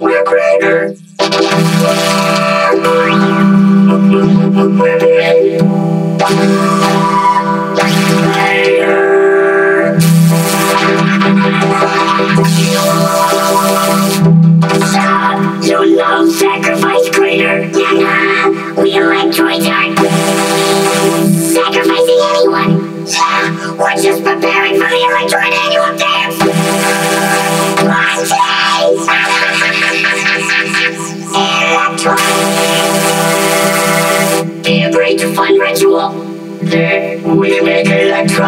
We're greater. We're just preparing for the electroid annual dance. Electroid. Be a great fun ritual. There we make electron